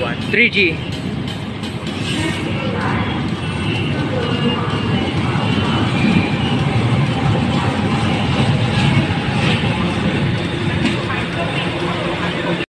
one. 3G.